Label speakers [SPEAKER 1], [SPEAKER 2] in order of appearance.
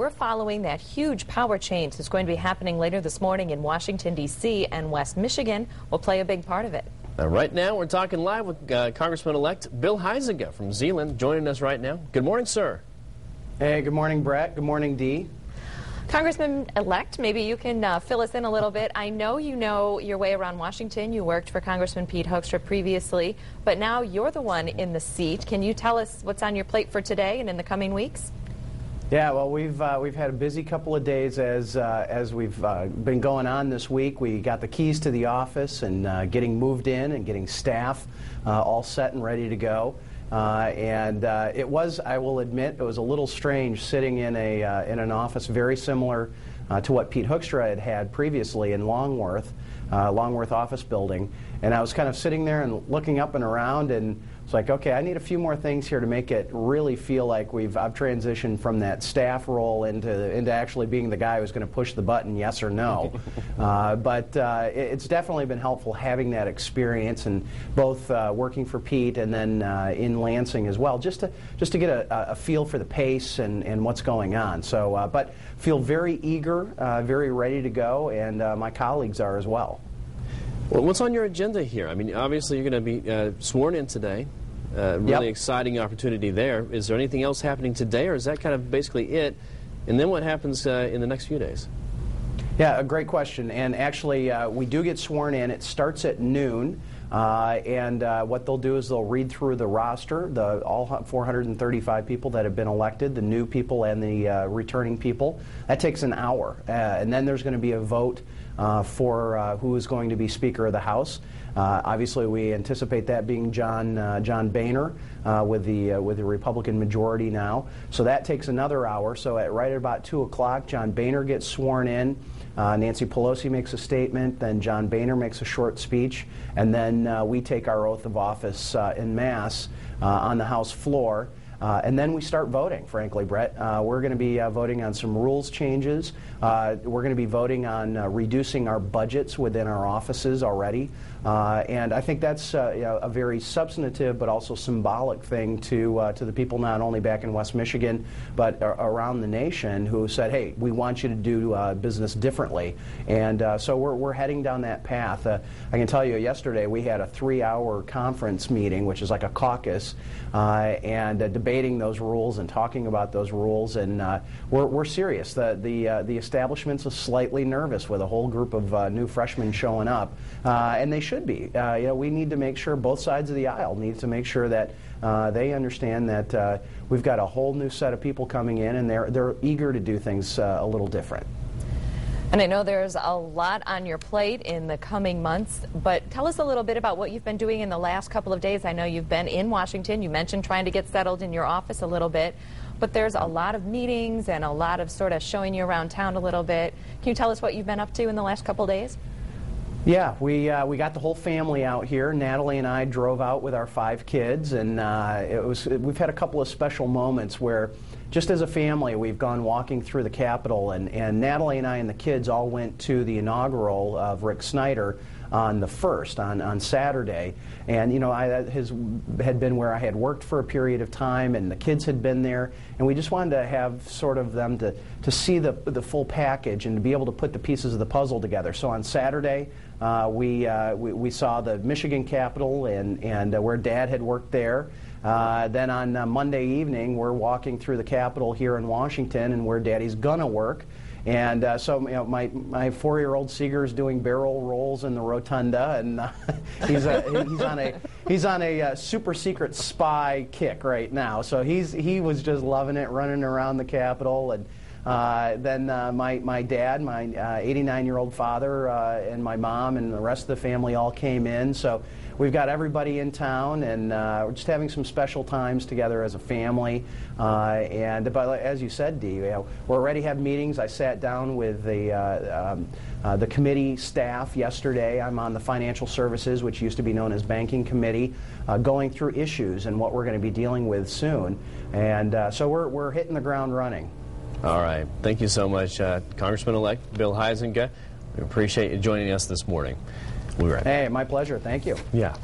[SPEAKER 1] we're following that huge power change that's going to be happening later this morning in Washington, D.C., and West Michigan will play a big part of it.
[SPEAKER 2] Now, right now, we're talking live with uh, Congressman-elect Bill Huizenga from Zeeland joining us right now. Good morning, sir.
[SPEAKER 3] Hey, good morning, Brett. Good morning, Dee.
[SPEAKER 1] Congressman-elect, maybe you can uh, fill us in a little bit. I know you know your way around Washington. You worked for Congressman Pete Hoekstra previously, but now you're the one in the seat. Can you tell us what's on your plate for today and in the coming weeks?
[SPEAKER 3] Yeah, well, we've uh, we've had a busy couple of days as uh, as we've uh, been going on this week. We got the keys to the office and uh, getting moved in and getting staff uh, all set and ready to go. Uh, and it was, I will admit, it was a little strange sitting in a in an office very similar to what Pete Hoekstra had had previously in Longworth, Longworth office building. And I was kind of sitting there and looking up and around and it's like, okay, I need a few more things here to make it really feel like we've I've transitioned from that staff role into into actually being the guy who's going to push the button, yes or no. uh, but uh, it's definitely been helpful having that experience and both uh, working for Pete and then uh, in Lansing as well, just to just to get a, a feel for the pace and, and what's going on. So, uh, but feel very eager, uh, very ready to go, and my colleagues are as well.
[SPEAKER 2] Well, what's on your agenda here? I mean, obviously you're going to be uh, sworn in today. Uh, really yep. exciting opportunity there. Is there anything else happening today, or is that kind of basically it? And then what happens uh, in the next few days?
[SPEAKER 3] Yeah, a great question. And actually, uh, we do get sworn in. It starts at noon. Uh, and uh, what they'll do is they'll read through the roster, the all 435 people that have been elected, the new people and the uh, returning people. That takes an hour, uh, and then there's going to be a vote uh, for uh, who is going to be Speaker of the House. obviously, we anticipate that being John John Boehner with the with the Republican majority now. So that takes another hour. So at right at about two o'clock, John Boehner gets sworn in. Uh, Nancy Pelosi makes a statement, then John Boehner makes a short speech, and then uh, we take our oath of office uh, in mass uh, on the House floor. Uh, and then we start voting, frankly, Brett. Uh, we're going to be uh, voting on some rules changes. Uh, we're going to be voting on uh, reducing our budgets within our offices already. Uh, and I think that's a very substantive but also symbolic thing to, to the people not only back in West Michigan but around the nation who said, hey, we want you to do business differently. And so we're, we're heading down that path. I can tell you, yesterday we had a three hour conference meeting, which is like a caucus, and a debate debating those rules and talking about those rules, and uh, we're, we're serious. The, the, uh, the establishment's slightly nervous with a whole group of uh, new freshmen showing up, uh, and they should be. Uh, you know, we need to make sure both sides of the aisle need to make sure that uh, they understand that we've got a whole new set of people coming in, and they're, they're eager to do things a little different.
[SPEAKER 1] And I know there's a lot on your plate in the coming months, but tell us a little bit about what you've been doing in the last couple of days. I know you've been in Washington. You mentioned trying to get settled in your office a little bit, but there's a lot of meetings and a lot of sort of showing you around town a little bit. Can you tell us what you've been up to in the last couple of days?
[SPEAKER 3] Yeah, we uh, we got the whole family out here. Natalie and I drove out with our five kids, and uh, it was we've had a couple of special moments where just as a family, we've gone walking through the Capitol, and, and Natalie and I and the kids all went to the inaugural of Rick Snyder on the first on, on Saturday. And you know, I had been where I had worked for a period of time, and the kids had been there, and we just wanted to have sort of them to to see the the full package and to be able to put the pieces of the puzzle together. So on Saturday, uh, we, uh, we, we saw the Michigan Capitol and and uh, where Dad had worked there. Uh, then on uh, Monday evening, we're walking through the Capitol here in Washington and where Daddy's gonna work. And uh, so you know, my, my four-year-old Seeger is doing barrel rolls in the rotunda, and uh, he's, a, he's on a he's on a uh, super secret spy kick right now. So he's he was just loving it, running around the Capitol and. Uh, then uh, my, my dad, my 89 uh, year old father, and my mom, and the rest of the family all came in. So we've got everybody in town, and uh, we're just having some special times together as a family. and but as you said, Dee, you know, we already have meetings. I sat down with the um, uh, the committee staff yesterday. I'm on the financial services, which used to be known as banking committee, uh, going through issues and what we're going to be dealing with soon. And uh, so we're, we're hitting the ground running.
[SPEAKER 2] All right. Thank you so much, uh, Congressman-elect Bill Huizenga. We appreciate you joining us this morning.
[SPEAKER 3] We'll right Hey, my pleasure. Thank you.
[SPEAKER 2] Yeah.